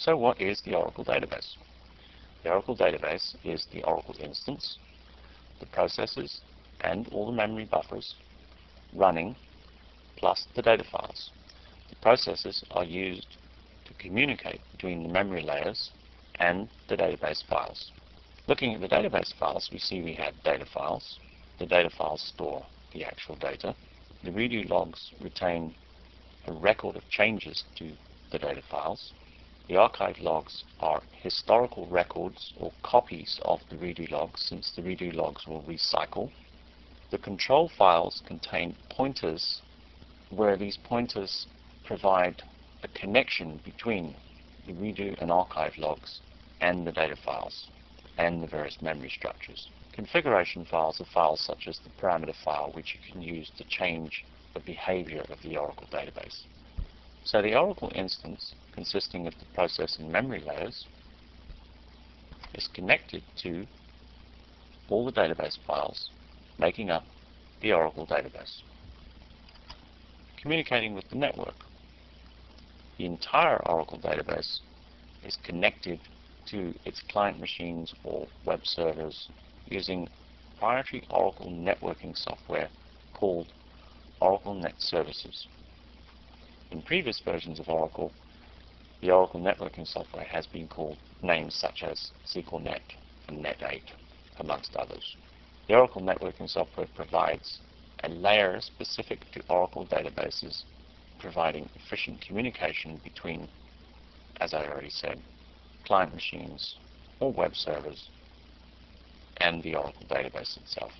So what is the Oracle database? The Oracle database is the Oracle instance, the processes, and all the memory buffers running, plus the data files. The processes are used to communicate between the memory layers and the database files. Looking at the database files, we see we have data files. The data files store the actual data. The redo logs retain a record of changes to the data files. The archive logs are historical records or copies of the redo logs since the redo logs will recycle. The control files contain pointers where these pointers provide a connection between the redo and archive logs and the data files and the various memory structures. Configuration files are files such as the parameter file which you can use to change the behavior of the Oracle database. So the Oracle instance, consisting of the process and memory layers, is connected to all the database files making up the Oracle database. Communicating with the network. The entire Oracle database is connected to its client machines or web servers using proprietary Oracle networking software called Oracle Net Services. In previous versions of Oracle, the Oracle networking software has been called names such as SQLNet and Net8, amongst others. The Oracle networking software provides a layer specific to Oracle databases, providing efficient communication between, as I already said, client machines or web servers and the Oracle database itself.